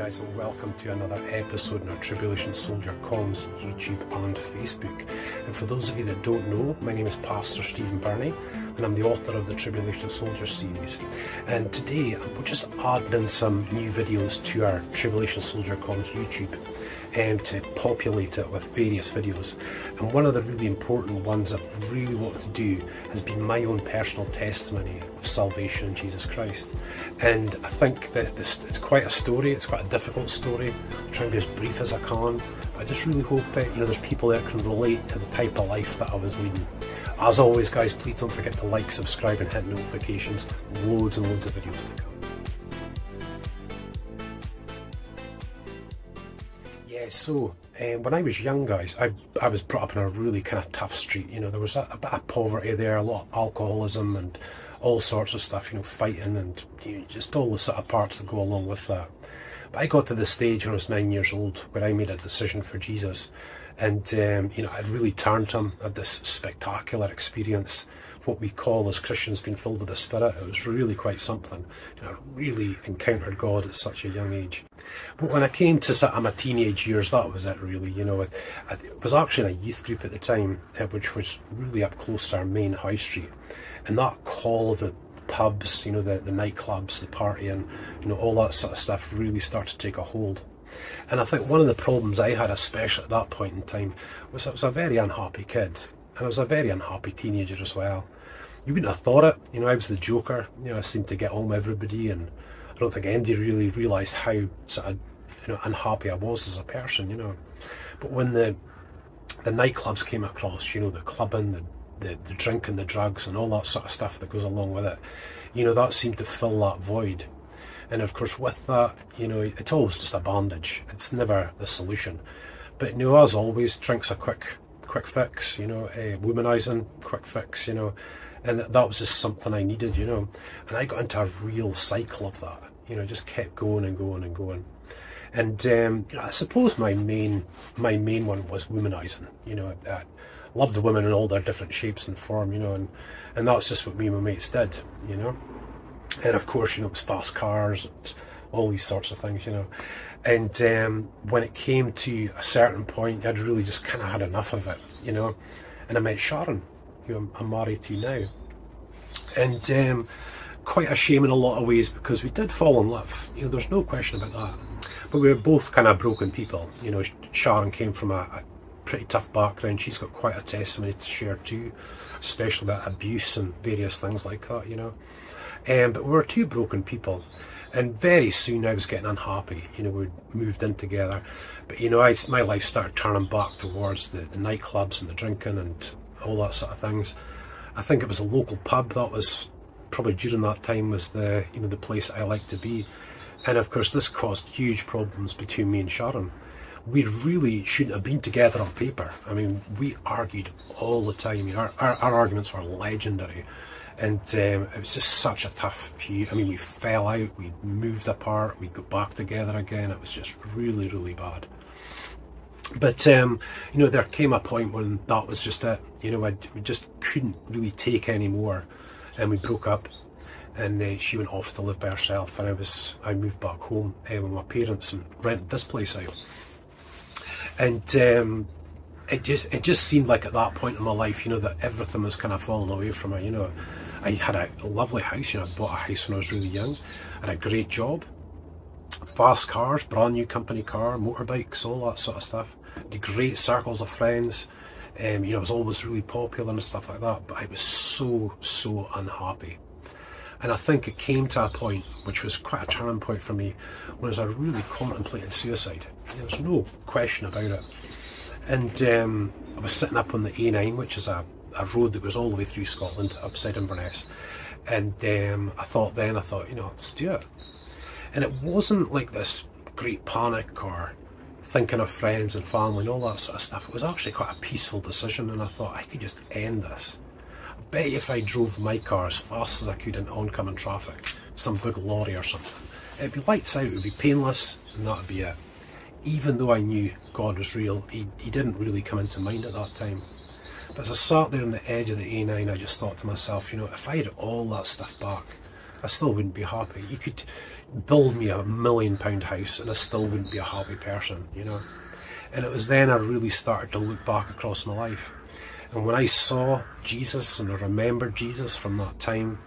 guys, and welcome to another episode in our Tribulation Soldier Coms YouTube and Facebook. And for those of you that don't know, my name is Pastor Steven Birnie, and I'm the author of the Tribulation Soldier series. And today, we're just adding in some new videos to our Tribulation Soldier Coms YouTube um, to populate it with various videos. And one of the really important ones I've really wanted to do has been my own personal testimony of salvation in Jesus Christ. And I think that this it's quite a story, it's quite a difficult story. I'll try and be as brief as I can. I just really hope that you know there's people that can relate to the type of life that I was leading. As always guys, please don't forget to like, subscribe and hit notifications. Loads and loads of videos to come. So um, when I was young, guys, I I was brought up in a really kind of tough street. You know, there was a, a bit of poverty there, a lot of alcoholism, and all sorts of stuff. You know, fighting and you know, just all the sort of parts that go along with that. But I got to the stage when I was nine years old where I made a decision for Jesus, and um, you know, I'd really turned Him. Had this spectacular experience what we call as Christians being filled with the Spirit. It was really quite something. You know, I really encountered God at such a young age. But when I came to sort of my teenage years, that was it really. You know, I, was actually in a youth group at the time, uh, which was really up close to our main high street. And that call of the pubs, you know, the, the nightclubs, the partying, you know, all that sort of stuff really started to take a hold. And I think one of the problems I had, especially at that point in time, was I was a very unhappy kid and I was a very unhappy teenager as well. You wouldn't have thought it, you know, I was the joker, you know, I seemed to get on with everybody and I don't think Andy really realised how sort of, you know, unhappy I was as a person, you know. But when the the nightclubs came across, you know, the clubbing, the, the, the drinking, the drugs and all that sort of stuff that goes along with it, you know, that seemed to fill that void. And of course with that, you know, it's always just a bandage. It's never the solution. But you know, as always, drinks a quick quick fix, you know, uh, womanizing, quick fix, you know, and that was just something I needed, you know, and I got into a real cycle of that, you know, just kept going and going and going, and um, you know, I suppose my main my main one was womanizing, you know, I loved the women in all their different shapes and form, you know, and and that's just what me and my mates did, you know, and of course, you know, it was fast cars and all these sorts of things, you know. And um, when it came to a certain point, I'd really just kind of had enough of it, you know. And I met Sharon, I'm married to now. And um, quite a shame in a lot of ways because we did fall in love, you know, there's no question about that. But we were both kind of broken people, you know. Sharon came from a, a pretty tough background. She's got quite a testimony to share too, especially about abuse and various things like that, you know. Um, but we were two broken people and very soon I was getting unhappy. You know, we moved in together, but you know, I, my life started turning back towards the, the nightclubs and the drinking and all that sort of things. I think it was a local pub that was probably during that time was the you know the place I liked to be, and of course this caused huge problems between me and Sharon. We really shouldn't have been together on paper. I mean, we argued all the time. Our, our, our arguments were legendary and um, it was just such a tough few. I mean, we fell out, we moved apart, we got back together again. It was just really, really bad. But um, you know, there came a point when that was just it. You know, I, we just couldn't really take any more, and we broke up. And uh, she went off to live by herself, and I was I moved back home uh, with my parents and rented this place out. And um, it just it just seemed like at that point in my life, you know, that everything was kind of falling away from me. You know, I had a lovely house, you know, I bought a house when I was really young, had a great job, fast cars, brand new company car, motorbikes, all that sort of stuff. The great circles of friends. Um, you know, I was always really popular and stuff like that, but I was so, so unhappy. And I think it came to a point, which was quite a turning point for me, when I really contemplated suicide. There's no question about it. And um, I was sitting up on the A9, which is a a road that goes all the way through Scotland, upside Inverness. And um, I thought then, I thought, you know, let's do it. And it wasn't like this great panic or thinking of friends and family and all that sort of stuff. It was actually quite a peaceful decision, and I thought I could just end this. I bet if I drove my car as fast as I could in oncoming traffic, some big lorry or something, it'd be lights out, it would be painless, and that'd be it. Even though I knew God was real, he, he didn't really come into mind at that time. But as I sat there on the edge of the A9, I just thought to myself, you know, if I had all that stuff back, I still wouldn't be happy. You could build me a million pound house and I still wouldn't be a happy person, you know. And it was then I really started to look back across my life. And when I saw Jesus and I remembered Jesus from that time,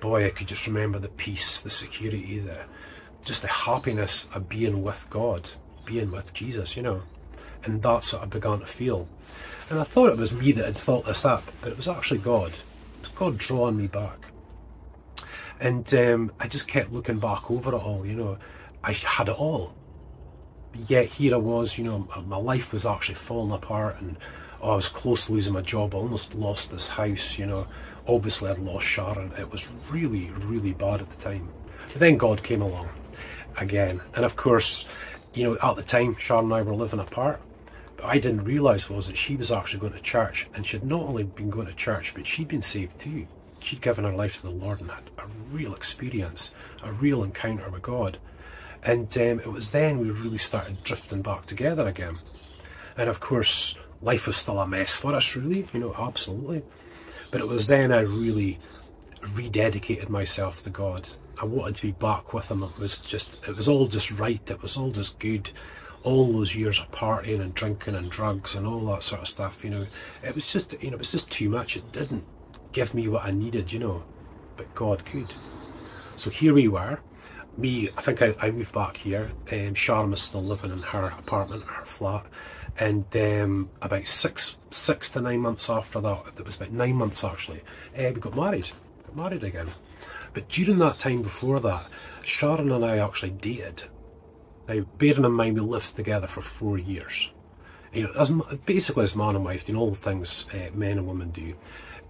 boy, I could just remember the peace, the security, the just the happiness of being with God, being with Jesus, you know. And that's what I began to feel. And I thought it was me that had thought this up, but it was actually God. It was God drawing me back. And um, I just kept looking back over it all, you know. I had it all. Yet here I was, you know, my life was actually falling apart and oh, I was close to losing my job. I almost lost this house, you know. Obviously, I'd lost Sharon. It was really, really bad at the time. But then God came along again. And of course, you know, at the time, Sharon and I were living apart. But I didn't realise was that she was actually going to church. And she'd not only been going to church, but she'd been saved too. She'd given her life to the Lord and had a real experience, a real encounter with God. And um, it was then we really started drifting back together again. And of course, life was still a mess for us, really, you know, absolutely. But it was then I really rededicated myself to God. I wanted to be back with Him. It was just, it was all just right. It was all just good. All those years of partying and drinking and drugs and all that sort of stuff, you know, it was just, you know, it was just too much. It didn't give me what I needed, you know, but God could. So here we were. Me, I think I, I moved back here. Um, Sharon was still living in her apartment, her flat, and um, about six six to nine months after that, it was about nine months actually, uh, we got married. Got married again. But during that time before that, Sharon and I actually dated. Now, bearing in mind we lived together for four years. You know, as, basically as man and wife, doing all the things uh, men and women do.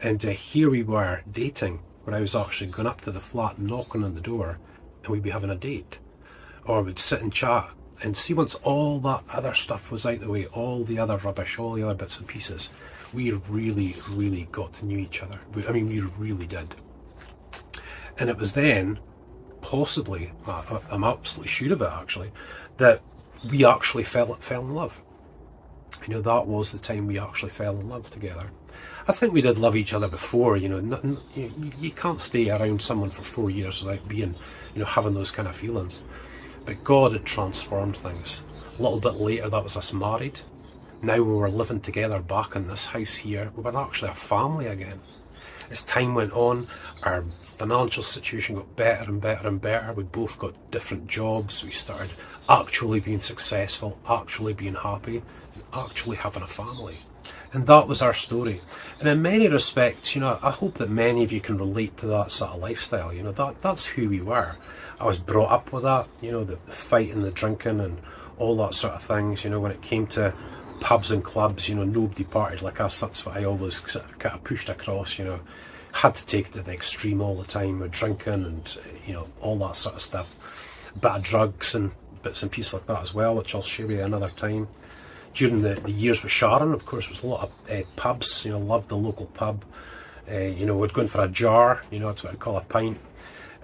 And uh, here we were dating, where I was actually going up to the flat, knocking on the door, and we'd be having a date. Or we'd sit and chat and see once all that other stuff was out the way, all the other rubbish, all the other bits and pieces, we really, really got to know each other. I mean, we really did. And it was then, possibly, I'm absolutely sure of it actually, that we actually fell, fell in love. You know, that was the time we actually fell in love together. I think we did love each other before, you know, you, you can't stay around someone for four years without being, you know, having those kind of feelings. But God had transformed things. A little bit later, that was us married. Now we were living together back in this house here. We were actually a family again. As time went on, our financial situation got better and better and better. We both got different jobs. We started actually being successful, actually being happy, and actually having a family. And that was our story. And in many respects, you know, I hope that many of you can relate to that sort of lifestyle. You know, that that's who we were. I was brought up with that, you know, the, the fighting, the drinking and all that sort of things. You know, when it came to pubs and clubs, you know, nobody partied like us. That's what I always kind of pushed across, you know. Had to take it to the extreme all the time with drinking and, you know, all that sort of stuff. Of drugs and bits and pieces like that as well, which I'll show you another time during the, the years with Sharon, of course, was a lot of uh, pubs. You know, loved the local pub. Uh, you know, we'd go in for a jar. You know, that's what I'd call a pint,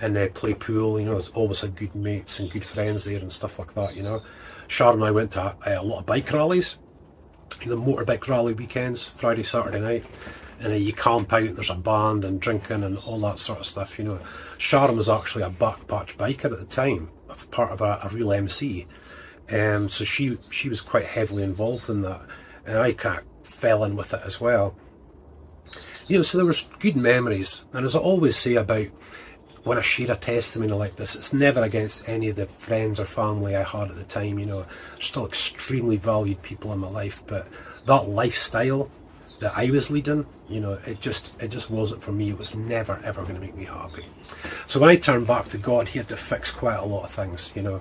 and uh, play pool. You know, always had good mates and good friends there and stuff like that. You know, Sharon and I went to a, a lot of bike rallies. You know, motorbike rally weekends, Friday, Saturday night, and you camp out. There's a band and drinking and all that sort of stuff. You know, Sharon was actually a backpatch biker at the time, part of a, a real MC um, so she she was quite heavily involved in that, and I kind of fell in with it as well. You know, so there was good memories, and as I always say about when I share a testimony like this, it's never against any of the friends or family I had at the time. You know, still extremely valued people in my life, but that lifestyle that I was leading, you know, it just it just wasn't for me. It was never ever going to make me happy. So when I turned back to God, He had to fix quite a lot of things. You know,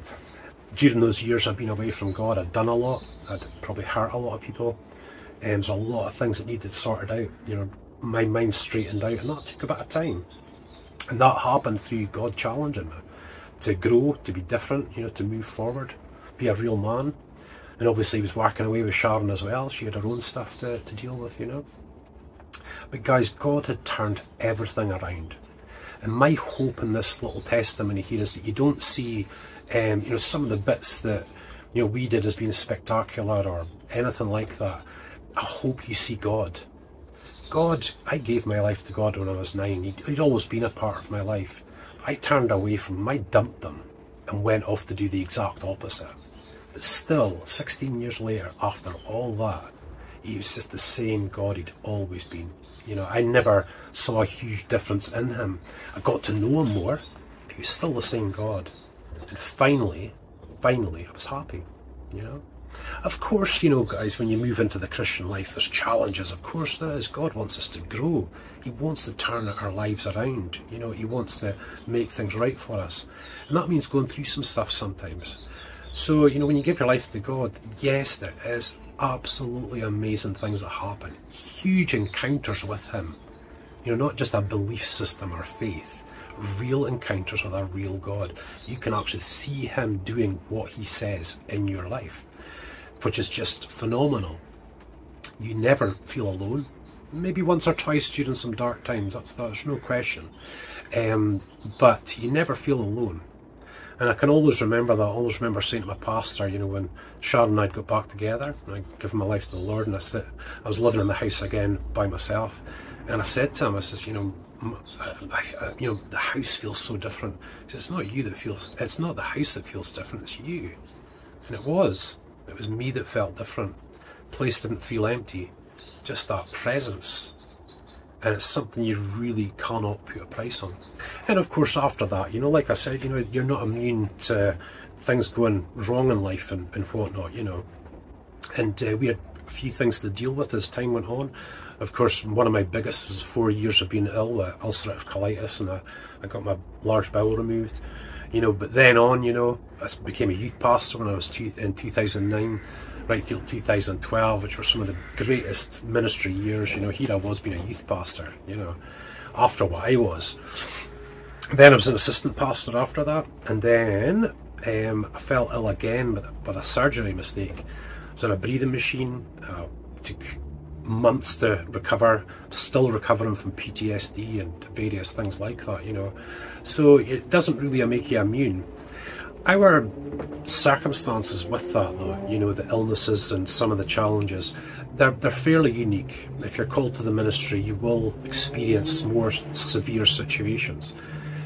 during those years I've been away from God, I'd done a lot. I'd probably hurt a lot of people. Um, and there's a lot of things that needed sorted out. You know, my mind straightened out, and that took a bit of time. And that happened through God challenging me to grow, to be different, you know, to move forward, be a real man. And obviously, he was working away with Sharon as well. She had her own stuff to, to deal with, you know. But guys, God had turned everything around. And my hope in this little testimony here is that you don't see um, you know, some of the bits that you know we did as being spectacular or anything like that. I hope you see God. God, I gave my life to God when I was nine. He'd, he'd always been a part of my life. I turned away from them, I dumped them and went off to do the exact opposite. But still, 16 years later, after all that, he was just the same God he'd always been. You know, I never saw a huge difference in him. I got to know him more, he was still the same God. And finally, finally, I was happy, you know. Of course, you know, guys, when you move into the Christian life, there's challenges. Of course, there is. God wants us to grow. He wants to turn our lives around. You know, He wants to make things right for us. And that means going through some stuff sometimes. So, you know, when you give your life to God, yes, there is absolutely amazing things that happen. Huge encounters with Him. You know, not just a belief system or faith. Real encounters with a real God. You can actually see Him doing what He says in your life which is just phenomenal. You never feel alone. Maybe once or twice during some dark times, that's that's no question. Um, but you never feel alone. And I can always remember that. I always remember saying to my pastor, you know, when Sharon and I got back together, I given my life to the Lord, and I I was living in the house again by myself, and I said to him, I says, you know, I, I, you know, the house feels so different. It's not you that feels. It's not the house that feels different. It's you, and it was. It was me that felt different. Place didn't feel empty, just that presence. And it's something you really cannot put a price on. And of course, after that, you know, like I said, you know, you're not immune to things going wrong in life and, and whatnot, you know. And uh, we had a few things to deal with as time went on. Of course, one of my biggest was four years of being ill with ulcerative colitis, and I, I got my large bowel removed you know, but then on, you know, I became a youth pastor when I was two, in 2009, right till 2012, which were some of the greatest ministry years. You know, here I was being a youth pastor, you know, after what I was. Then I was an assistant pastor after that, and then um, I fell ill again with, with a surgery mistake. I was on a breathing machine, uh, months to recover, still recovering from PTSD and various things like that, you know. So it doesn't really make you immune. Our circumstances with that, though, you know, the illnesses and some of the challenges, they're, they're fairly unique. If you're called to the ministry, you will experience more severe situations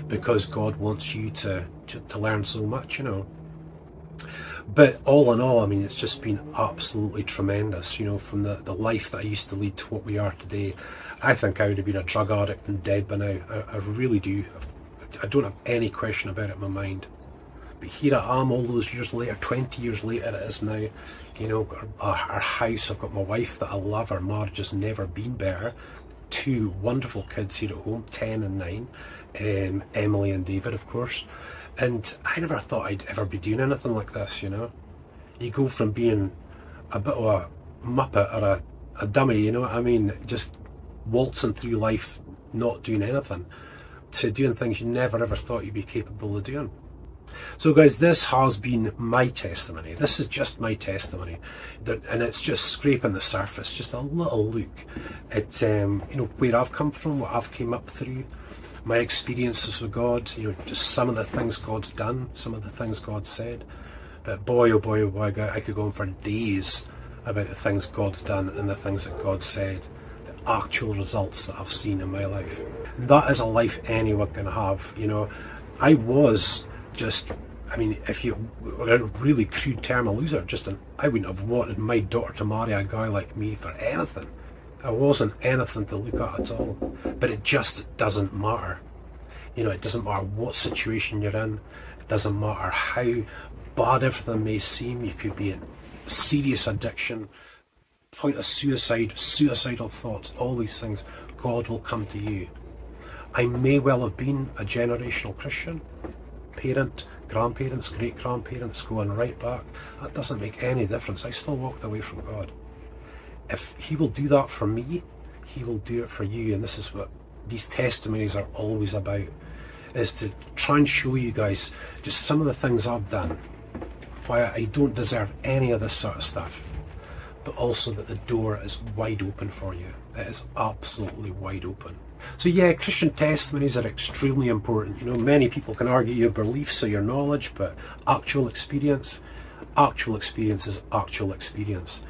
because God wants you to, to, to learn so much, you know. But all in all, I mean, it's just been absolutely tremendous, you know, from the, the life that I used to lead to what we are today. I think I would have been a drug addict and dead by now. I, I really do. I don't have any question about it in my mind. But here I am all those years later, 20 years later it is now. You know, our, our house, I've got my wife that I love, our marriage has never been better. Two wonderful kids here at home, 10 and 9. Um, Emily and David, of course. And I never thought I'd ever be doing anything like this, you know. You go from being a bit of a muppet or a, a dummy, you know what I mean, just waltzing through life not doing anything, to doing things you never ever thought you'd be capable of doing. So, guys, this has been my testimony. This is just my testimony, and it's just scraping the surface, just a little look at um, you know where I've come from, what I've came up through, my experiences with God, you know, just some of the things God's done, some of the things God said. But boy, oh boy, oh boy, I could go on for days about the things God's done and the things that God said, the actual results that I've seen in my life. And that is a life anyone can have. You know, I was just, I mean, if you a really crude term, a loser, just an, I wouldn't have wanted my daughter to marry a guy like me for anything. I wasn't anything to look at at all. But it just doesn't matter. You know, it doesn't matter what situation you're in. It doesn't matter how bad everything may seem. You could be in serious addiction, point of suicide, suicidal thoughts, all these things. God will come to you. I may well have been a generational Christian, parent, grandparents, great grandparents, going right back. That doesn't make any difference. I still walked away from God if he will do that for me, he will do it for you. And this is what these testimonies are always about, is to try and show you guys just some of the things I've done, why I don't deserve any of this sort of stuff, but also that the door is wide open for you. It is absolutely wide open. So yeah, Christian testimonies are extremely important. You know, many people can argue your beliefs or your knowledge, but actual experience, actual experience is actual experience.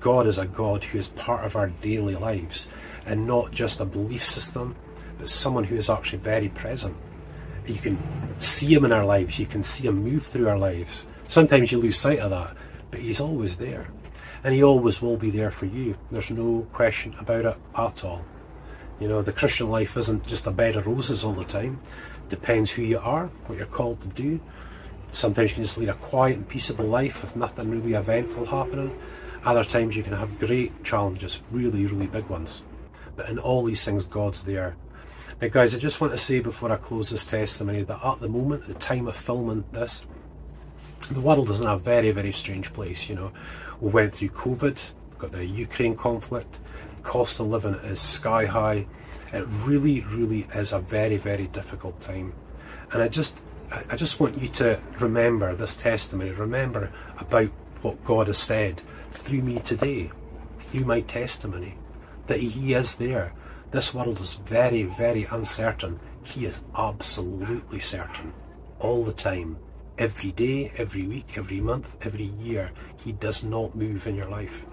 God is a God who is part of our daily lives and not just a belief system, but someone who is actually very present. You can see him in our lives, you can see him move through our lives. Sometimes you lose sight of that, but he's always there. And he always will be there for you. There's no question about it at all. You know, the Christian life isn't just a bed of roses all the time. Depends who you are, what you're called to do. Sometimes you can just lead a quiet and peaceable life with nothing really eventful happening. Other times you can have great challenges, really, really big ones. But in all these things, God's there. Now, guys, I just want to say before I close this testimony that at the moment, the time of filming this, the world is in a very, very strange place. You know, we went through COVID, we've got the Ukraine conflict, cost of living is sky high. It really, really is a very, very difficult time. And I just, I just want you to remember this testimony, remember about what God has said through me today, through my testimony, that He is there. This world is very, very uncertain. He is absolutely certain all the time every day, every week, every month, every year. He does not move in your life.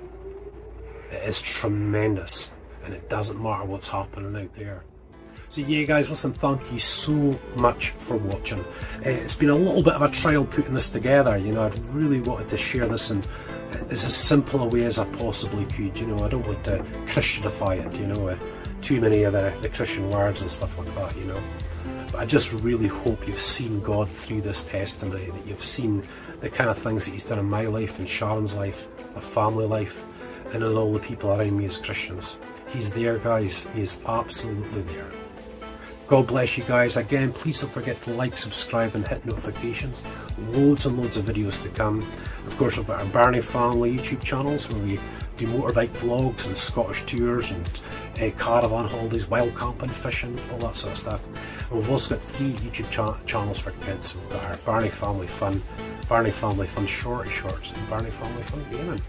It is tremendous and it doesn't matter what's happening out there. So yeah guys, listen, thank you so much for watching. Uh, it's been a little bit of a trial putting this together, you know, I really wanted to share this in as simple a way as I possibly could, you know, I don't want to Christianify it, you know, uh, too many of the, the Christian words and stuff like that, you know. But I just really hope you've seen God through this testimony, that you've seen the kind of things that He's done in my life, in Sharon's life, my family life, and in all the people around me as Christians. He's there, guys. He is absolutely there. God bless you guys. Again, please don't forget to like, subscribe, and hit notifications. Loads and loads of videos to come. Of course, we've got our Birnie Family YouTube channels where we do motorbike vlogs and Scottish tours and uh, caravan holidays, wild camping, fishing, all that sort of stuff. And we've also got three YouTube cha channels for kids. We've got our Birnie Family Fun, Birnie Family Fun Shorty Shorts, and Birnie Family Fun Gaming.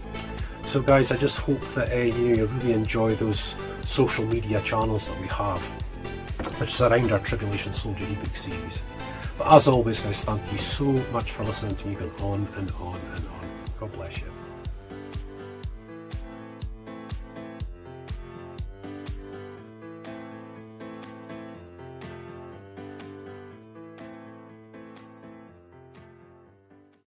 So guys, I just hope that uh, you, know, you really enjoy those social media channels that we have, which surround our Tribulation Soldier ebook series. But as always guys, thank you so much for listening to me going on and on and on. God bless you.